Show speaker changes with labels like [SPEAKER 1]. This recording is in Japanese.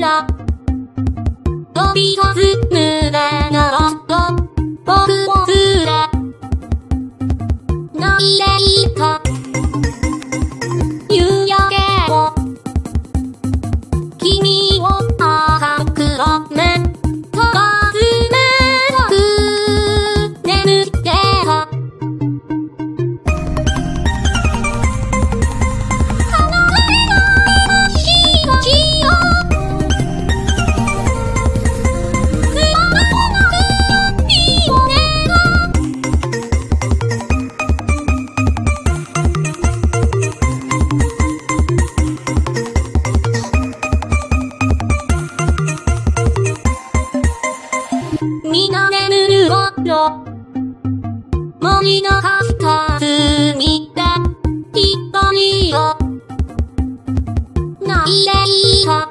[SPEAKER 1] ラ、飛び立つ胸の森の片隅だ一歩によ泣いていたか